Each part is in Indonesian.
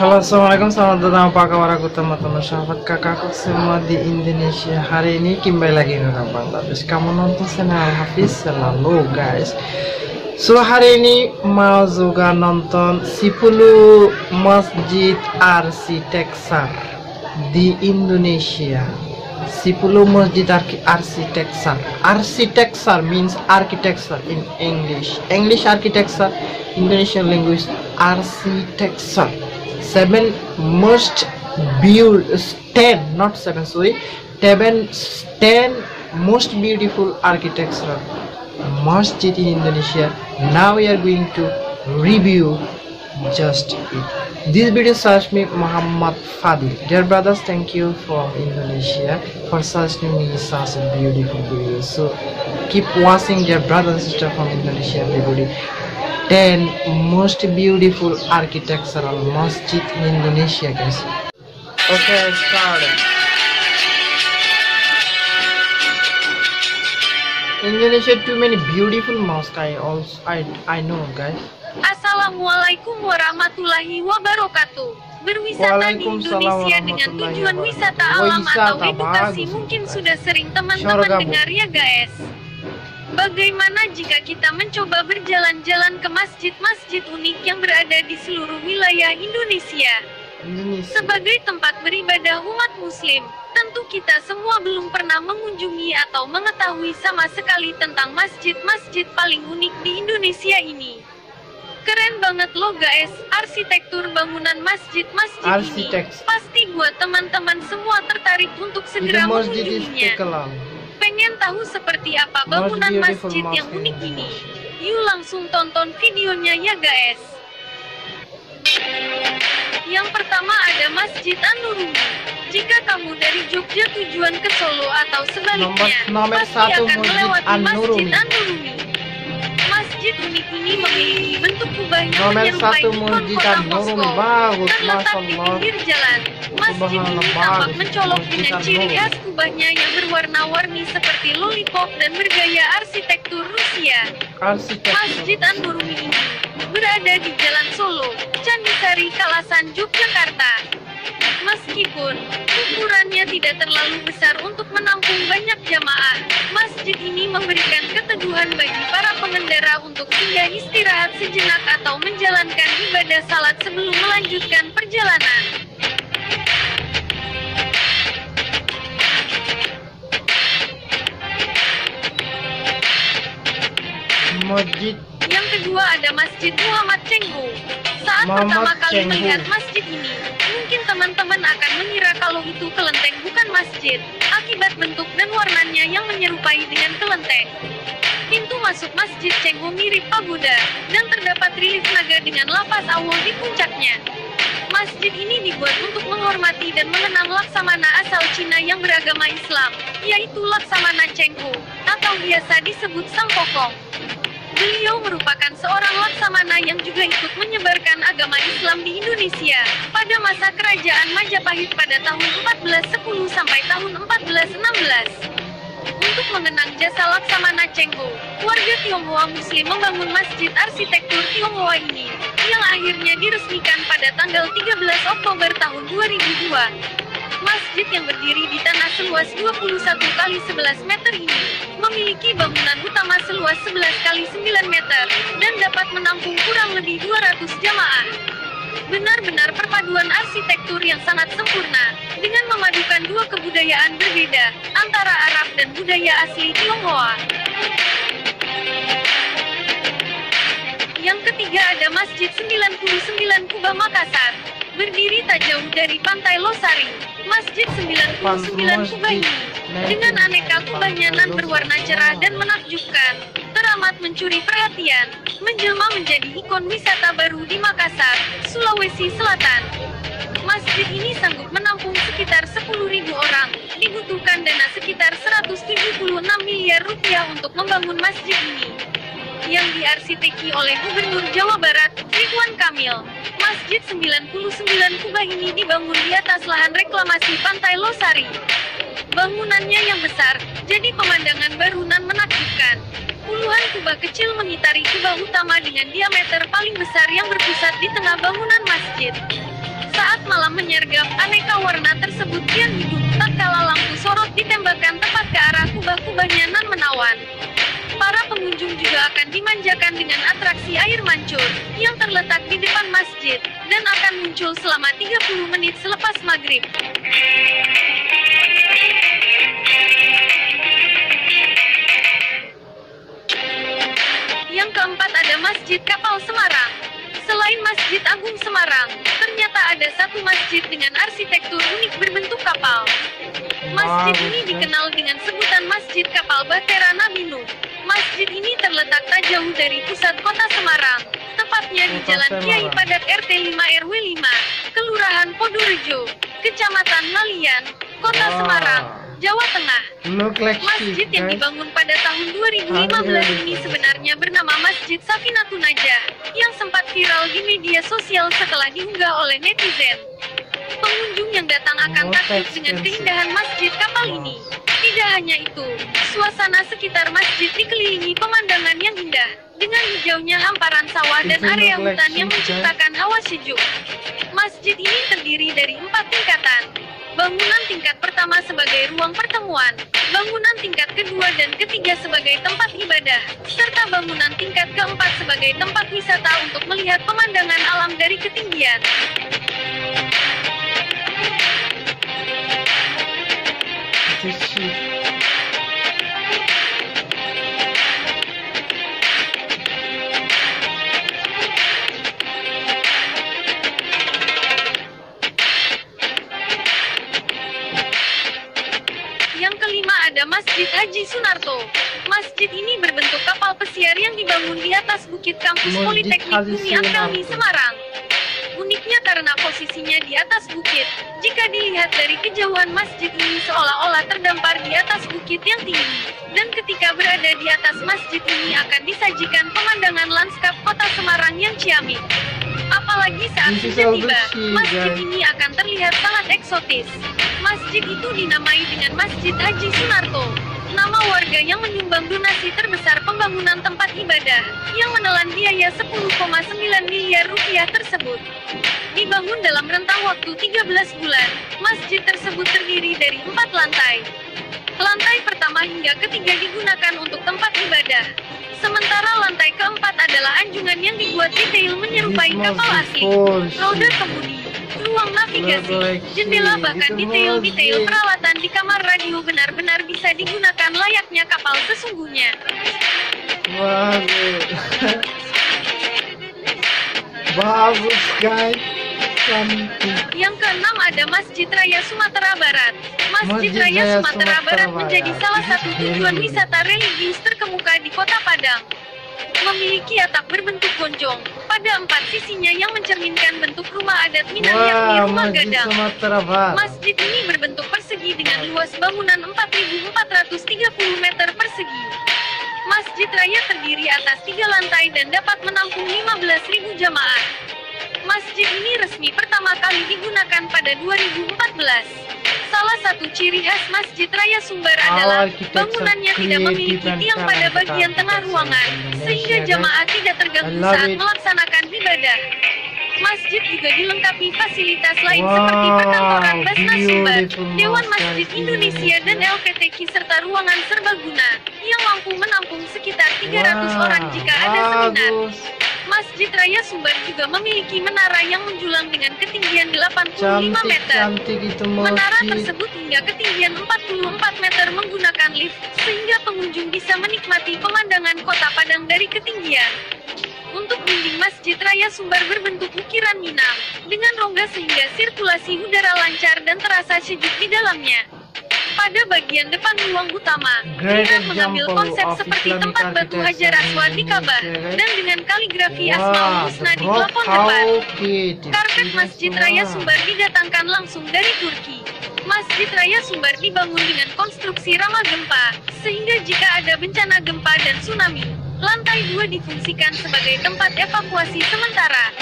Halo assalamualaikum selamat datang apa kabar? Aku teman-teman sahabat kakakku semua di Indonesia. Hari ini kembali lagi dengan Bangladesh Kamu nonton channel Hafiz selalu guys. So hari ini mau juga nonton 10 masjid arsitektur di Indonesia. 10 masjid arsitektur. Arsitektur means architecture in English. English architecture Indonesian language arsitektur seven most beautiful ten not seven sorry. Seven ten most beautiful architectural. Masjid in Indonesia. Now we are going to review just it. This video search me Muhammad Fadil. Dear brothers thank you from Indonesia for searching me such a beautiful video. So keep watching dear brothers and from Indonesia everybody 10 most beautiful architectural masjid in Indonesia guys. Okay start. Indonesia too many beautiful mosques I also I I know guys. Assalamualaikum warahmatullahi wabarakatuh. Berwisata di Indonesia dengan tujuan wisata alam atau edukasi mungkin sudah sering teman-teman dengar ya guys Bagaimana jika kita mencoba berjalan-jalan ke masjid-masjid unik yang berada di seluruh wilayah Indonesia? Sebagai tempat beribadah umat muslim, tentu kita semua belum pernah mengunjungi atau mengetahui sama sekali tentang masjid-masjid paling unik di Indonesia ini. Keren banget loh guys, arsitektur bangunan masjid-masjid ini pasti buat teman-teman semua tertarik untuk segera mengunjunginya. Pengen tahu seperti apa bangunan masjid yang unik ini? Yuk langsung tonton videonya ya guys. Yang pertama ada Masjid An-Nurumi. Jika kamu dari Jogja tujuan ke Solo atau sebaliknya, nomor, nomor pasti satu akan melewati Masjid An-Nurumi. Masjid unik ini memiliki bentuk kubah yang nomor menyerupai satu ikon kota An-Nurumi Moskow. bagus Terletak di pinggir jalan, masjid ini tampak mencolok dengan ciri khas kubahnya yang berwarna-warni seperti lollipop dan bergaya arsitektur Rusia. Masjid An-Nurumi ini berada di Jalan Solo, Candisari, Kalasan, Yogyakarta. Meskipun ukurannya tidak terlalu besar untuk menampung banyak jamaah, masjid ini memberikan keteduhan bagi para pengendara untuk singgah istirahat sejenak atau menjalankan ibadah salat sebelum melanjutkan perjalanan. masjid Yang kedua ada Masjid Muhammad Cengho. Saat Muhammad pertama kali Cengho. melihat masjid ini, teman-teman akan mengira kalau itu kelenteng bukan masjid, akibat bentuk dan warnanya yang menyerupai dengan kelenteng. Pintu masuk Masjid Cengho mirip pagoda, dan terdapat relief naga dengan lapas awal di puncaknya. Masjid ini dibuat untuk menghormati dan mengenang Laksamana asal Cina yang beragama Islam, yaitu Laksamana Cengho, atau biasa disebut Sang Kokong. Beliau merupakan seorang laksamana yang juga ikut menyebarkan agama Islam di Indonesia pada masa kerajaan Majapahit pada tahun 1410 sampai tahun 1416. Untuk mengenang jasa Laksamana Cengho, warga Tionghoa Muslim membangun masjid arsitektur Tionghoa ini, yang akhirnya diresmikan pada tanggal 13 Oktober tahun 2002. Masjid yang berdiri di tanah seluas 21 kali 11 meter ini memiliki bangunan utama seluas 11 kali 9 meter dan dapat menampung kurang lebih 200 jamaah. Benar-benar perpaduan arsitektur yang sangat sempurna dengan memadukan dua kebudayaan berbeda antara Arab dan budaya asli Tionghoa. Yang ketiga ada Masjid 99 Kubah Makassar. Berdiri tak jauh dari Pantai Losari, Masjid 99 Kubah ini dengan aneka kubahnya nan berwarna cerah dan menakjubkan, teramat mencuri perhatian, menjelma menjadi ikon wisata baru di Makassar, Sulawesi Selatan. Masjid ini sanggup menampung sekitar 10.000 orang, dibutuhkan dana sekitar 176 miliar rupiah untuk membangun masjid ini yang diarsiteki oleh Gubernur Jawa Barat, Ridwan Kamil. Masjid 99 kubah ini dibangun di atas lahan reklamasi Pantai Losari. Bangunannya yang besar, jadi pemandangan baru nan menakjubkan. Puluhan kubah kecil mengitari kubah utama dengan diameter paling besar yang berpusat di tengah bangunan masjid. menyergap aneka warna tersebut yang hidup tatkala lampu sorot ditembakkan tepat ke arah kubah-kubahnya nan menawan. Para pengunjung juga akan dimanjakan dengan atraksi air mancur yang terletak di depan masjid dan akan muncul selama 30 menit selepas maghrib. Yang keempat ada Masjid Kapal Semarang. Selain Masjid Agung Semarang, ternyata ada satu masjid dengan arsitektur unik berbentuk kapal. Masjid ini dikenal dengan sebutan Masjid Kapal Bahtera Nabi Nuh. Masjid ini terletak tak jauh dari pusat kota Semarang, tepatnya di Jalan Kiai. Padat RT 5 RW 5, Kelurahan Podorejo, Kecamatan Malian, Kota Wow. Semarang, Jawa Tengah. Like Masjid yang dibangun pada tahun 2015 ini sebenarnya bernama Masjid Safinatun Najah, yang sempat viral di media sosial setelah diunggah oleh netizen. Pengunjung yang datang akan takjub dengan keindahan masjid kapal ini. Tidak hanya itu, suasana sekitar masjid dikelilingi pemandangan yang indah, dengan hijaunya hamparan sawah dan area hutan yang menciptakan hawa sejuk. Masjid ini terdiri dari empat tingkatan. Bangunan tingkat pertama sebagai ruang pertemuan, bangunan tingkat kedua dan ketiga sebagai tempat ibadah, serta bangunan tingkat keempat sebagai tempat wisata untuk melihat pemandangan alam dari ketinggian. Shit. Yang kelima ada Masjid Haji Sunarto. Masjid ini berbentuk kapal pesiar yang dibangun di atas bukit kampus Masjid Politeknik Bumi Angkami. Semarang. Uniknya karena posisinya di atas bukit, jika dilihat dari kejauhan masjid ini seolah-olah terdampar di atas bukit yang tinggi. Dan ketika berada di atas masjid ini akan disajikan pemandangan lanskap kota Semarang yang ciamik. Apalagi saat hujan tiba, masjid ini akan terlihat sangat eksotis. Masjid itu dinamai dengan Masjid Haji Sunarto. Nama warga yang menyumbang donasi terbesar pembangunan tempat ibadah, yang menelan biaya 10,9 miliar rupiah tersebut. Dibangun dalam rentang waktu 13 bulan, masjid tersebut terdiri dari empat lantai. Lantai pertama hingga ketiga digunakan untuk tempat ibadah. Sementara lantai keempat adalah anjungan yang dibuat detail menyerupai kapal asing. Roda kemudi, ruang navigasi, jendela shit. bahkan detail-detail masjid. peralatan di kamar radio benar-benar bisa digunakan layaknya kapal sesungguhnya. Bagus. Bagus guys. Yang keenam ada Masjid Raya Sumatera Barat. Masjid, Masjid Raya, Sumatera, Sumatera Barat menjadi salah satu tujuan very- wisata religius terkemuka di Kota Padang. Memiliki atap berbentuk gonjong pada empat sisinya yang mencerminkan bentuk rumah adat Minang yakni Wah, rumah Masjid gadang. Masjid ini berbentuk persegi dengan luas bangunan 4.430 meter persegi. Masjid Raya terdiri atas tiga lantai dan dapat menampung 15.000 jamaah. Masjid ini resmi pertama kali digunakan pada 2014. Salah satu ciri khas Masjid Raya Sumbar adalah bangunannya tidak memiliki tiang pada bagian tengah ruangan, sehingga jamaah tidak terganggu saat melaksanakan ibadah. Masjid juga dilengkapi fasilitas lain Wow, seperti perkantoran Basnas Sumbar, beautiful Dewan masjid Indonesia dan LPTQ serta ruangan serbaguna yang mampu menampung sekitar 300 Wah, orang jika ada seminar. bagus. Masjid Raya Sumbar juga memiliki menara yang menjulang dengan ketinggian 85 Cantik, meter. cantik itu Menara tersebut hingga ketinggian 44 meter menggunakan lift, sehingga pengunjung bisa menikmati pemandangan kota Padang dari ketinggian. Untuk dinding Masjid Raya Sumbar berbentuk ukiran Minang, dengan rongga sehingga sirkulasi udara lancar dan terasa sejuk di dalamnya. Pada bagian depan ruang utama, Minang mengambil konsep seperti tempat batu Hajar Aswad di Ka'bah, dan dengan kaligrafi Asmaul Husna di plafon depan. Karpet Masjid. Raya Sumbar didatangkan langsung dari Turki. Masjid Raya Sumbar dibangun dengan konstruksi ramah gempa, sehingga jika ada bencana gempa dan tsunami, lantai dua difungsikan sebagai tempat evakuasi sementara.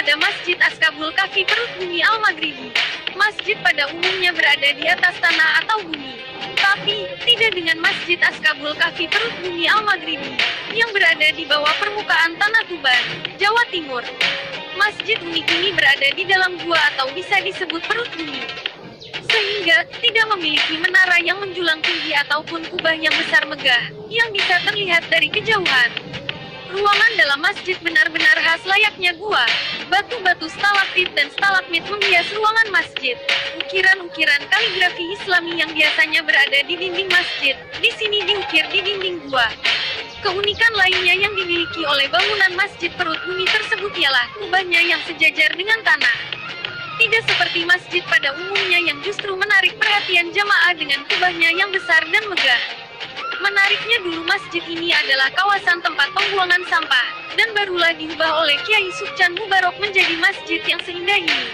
Ketujuh ada Masjid Askabul Kafi Perut Bumi Al Maghribi. Masjid pada umumnya berada di atas tanah atau bumi. Tapi, tidak dengan Masjid Askabul Kahfi Perut Bumi Al-Maghribi, yang berada di bawah permukaan Tanah Tuban, Jawa Timur. Masjid unik ini berada di dalam gua atau bisa disebut perut bumi. Sehingga, tidak memiliki menara yang menjulang tinggi ataupun kubah yang besar megah, yang bisa terlihat dari kejauhan. Ruangan dalam masjid benar-benar khas layaknya gua. Batu-batu stalaktit dan stalagmit menghias ruangan masjid. Ukiran-ukiran kaligrafi Islami yang biasanya berada di dinding masjid, di sini diukir di dinding gua. Keunikan lainnya yang dimiliki oleh bangunan masjid perut bumi tersebut ialah kubahnya yang sejajar dengan tanah. Tidak seperti masjid pada umumnya yang justru menarik perhatian jamaah dengan kubahnya yang besar dan megah. Menariknya dulu masjid ini adalah kawasan tempat pembuangan sampah, dan barulah diubah oleh Kiai Subcan Mubarok menjadi masjid yang seindah ini.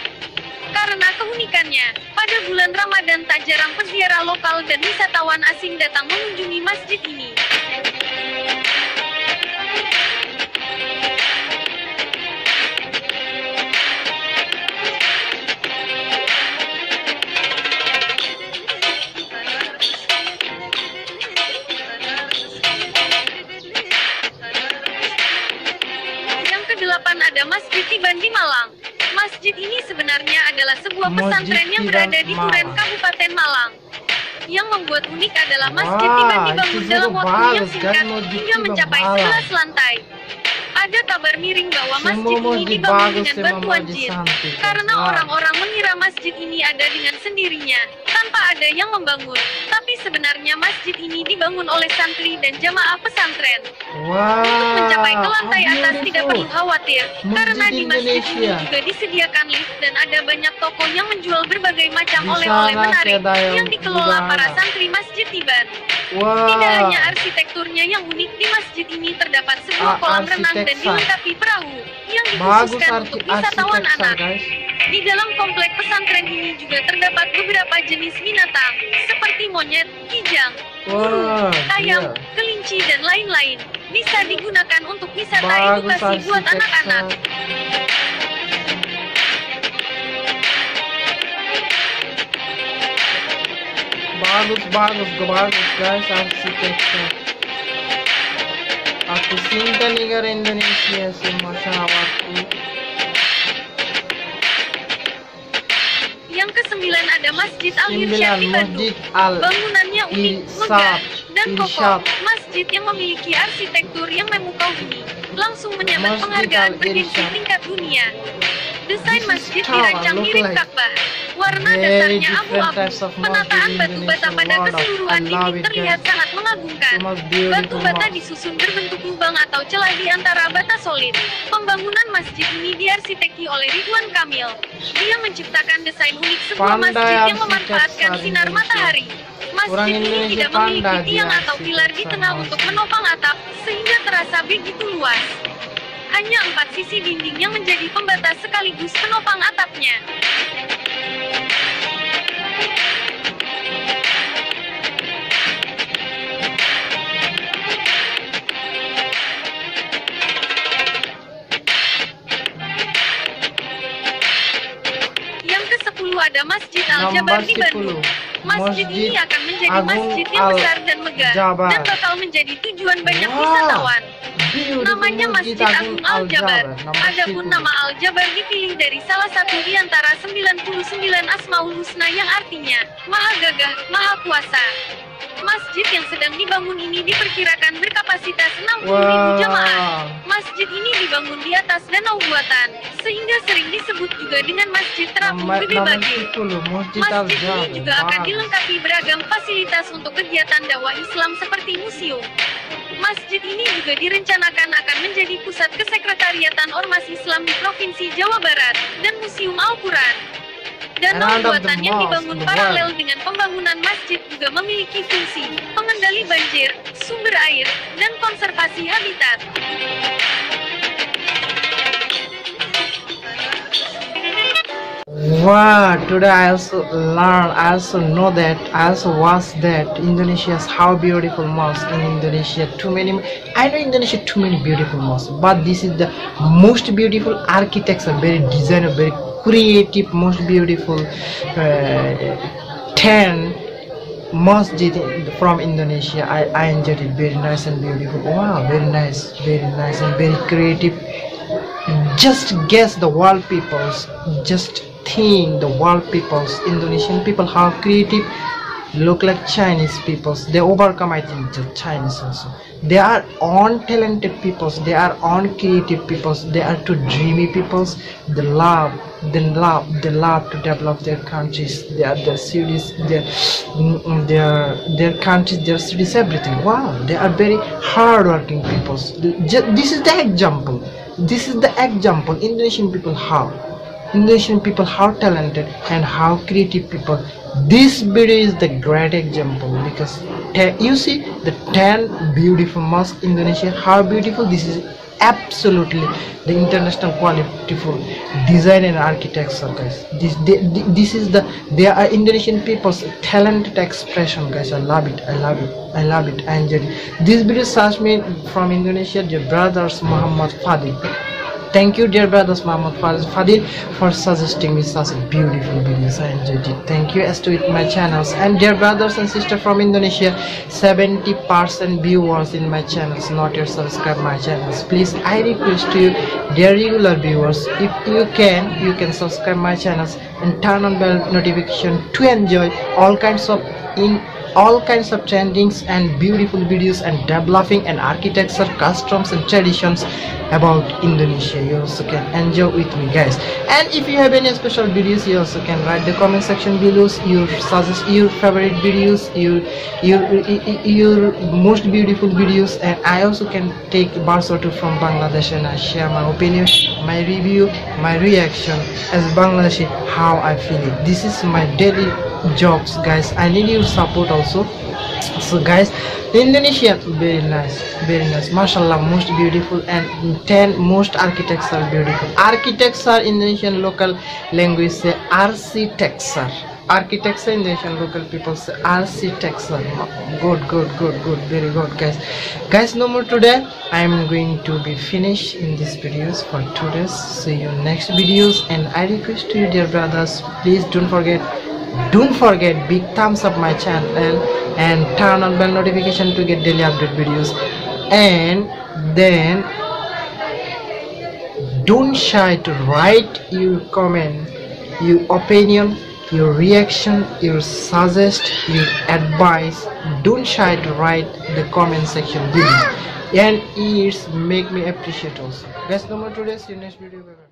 Karena keunikannya, pada bulan Ramadan tak jarang peziarah lokal dan wisatawan asing datang mengunjungi masjid ini. Adalah sebuah Masjid pesantren yang Tiban berada di Turen, Malang. Kabupaten Malang. Yang membuat unik adalah masjid itu dalam waktu yang singkat kan, Masjid hingga mencapai Malang. 11 lantai. Ada kabar miring bahwa Semua masjid ini dibangun dengan bantuan jin. Karena orang-orang mengira masjid ini ada dengan sendirinya, tanpa ada yang membangun. Tapi sebenarnya masjid ini dibangun oleh santri dan jamaah pesantren. Wah, Untuk mencapai ke lantai how atas tidak perlu khawatir, Masjid karena di masjid ini Indonesia. juga disediakan lift dan ada banyak toko yang menjual berbagai macam oleh-oleh menarik yang yang dikelola para santri Masjid Tiban. Wah, Tidak hanya arsitekturnya yang unik di masjid ini terdapat sebuah Ah, kolam renang dan dilengkapi perahu yang dikhususkan untuk wisatawan anak. guys. Di dalam komplek pesantren ini juga terdapat beberapa jenis binatang, seperti monyet, kijang, Wah, ayam, gila. kelinci, dan lain-lain. Bisa digunakan untuk wisata bagus edukasi buat anak-anak. Bagus, bagus, bagus guys arsitektur. Aku cinta negara Indonesia semua sahabatku. Yang kesembilan ada Masjid Al Irsyad Sembilan di Bandung. Bangunannya unik, megah, dan kokoh. Masjid yang memiliki arsitektur yang memukau ini langsung menyambut penghargaan Irsyad. tingkat dunia. Desain masjid dirancang mirip Ka'bah. Warna dasarnya abu-abu. Penataan batu bata pada keseluruhan ini terlihat sangat mengagumkan. Batu bata disusun berbentuk lubang atau celah di antara bata solid. Pembangunan masjid ini diarsiteki oleh Ridwan Kamil. Dia menciptakan desain unik sebuah masjid yang memanfaatkan sinar matahari. Masjid ini tidak memiliki tiang atau pilar di tengah untuk menopang atap, sehingga terasa begitu luas. Hanya empat sisi dinding yang menjadi pembatas sekaligus penopang atapnya. Al-Jabar Bandung. 10. Masjid ini akan menjadi Agung masjid yang besar dan megah dan bakal menjadi tujuan banyak Wow. wisatawan. Namanya Masjid Agung Al-Jabar. Adapun 10. nama Al-Jabar dipilih dari salah satu di antara 99 Asmaul Husna yang artinya Maha Gagah, Maha Kuasa. Masjid yang sedang dibangun ini diperkirakan berkapasitas 60.000 Wow. jamaah. Masjid ini dibangun di atas danau buatan, sehingga sering disebut juga dengan Masjid Terapung Gede Bage. 10 Masjid ini juga akan dilengkapi beragam fasilitas untuk kegiatan dakwah Islam seperti museum. Masjid ini juga direncanakan akan menjadi pusat kesekretariatan Ormas Islam di Provinsi Jawa Barat dan Museum Al-Quran. Yang mosque, dibangun paralel dengan pembangunan masjid juga memiliki fungsi pengendali banjir, sumber air, dan konservasi habitat. Wow, today I also learn, I also know that, I also watch that Indonesia's how beautiful mosque in Indonesia. Too many, I know Indonesia too many beautiful mosques, but this is the most beautiful architecture, very designer, very creative, most beautiful uh, ten masjid from Indonesia. I, I enjoyed it. Very nice and beautiful. Wow, very nice, very nice and very creative. Just guess the world peoples. Just think the world peoples. Indonesian people how creative. Look like Chinese peoples. They overcome. I think the Chinese also. They are untalented peoples. They are uncreative peoples. They are too dreamy peoples. They love. They love. They love to develop their countries. They are their cities. Their mm, their their countries. Their cities. Everything. Wow. They are very hardworking peoples. This is the example. This is the example. Indonesian people how. Indonesian people how talented and how creative people. This video is the great example because you see the 10 beautiful mosques in Indonesia. How beautiful? This is absolutely the international quality for design and architecture guys. This this is the they are indonesian people's talented expression guys. I love it i love it i love it. It this video search me from indonesia the brothers muhammad fadil Thank you, dear brothers, Faz- Fadil, for suggesting me such beautiful videos. I enjoyed it. Thank you as to with my channels. And dear brothers and sisters from Indonesia, 70% viewers in my channels, not yet subscribe my channels. Please, I request you, dear regular viewers, if you can, you can subscribe my channels and turn on bell notification to enjoy all kinds of in all kinds of trendings and beautiful videos and developing and architecture customs and traditions about indonesia. You also can enjoy with me guys. And if you have any special videos you also can write the comment section below. Your suggest your favorite videos your your your most beautiful videos. And i also can take bars or two from bangladesh and i share my opinion my review my reaction as bangladeshi how i feel it. This is my daily jobs guys. I need your support also so guys indonesia very nice very nice. Mashallah most beautiful and 10 most architecture beautiful. Architecture indonesian local language say architecture. Architecture indonesian local people say architecture. Good good good good very good guys. Guys no more today. I am going to be finished in these videos for today's see you next videos and i request to you dear brothers please don't forget don't forget big thumbs up my channel and turn on bell notification to get daily update videos. And then don't shy to write your comment your opinion your reaction your suggest your advice. Don't shy to write the comment section below. And ears make me appreciate also. Guys no more today. See you next video. Bye bye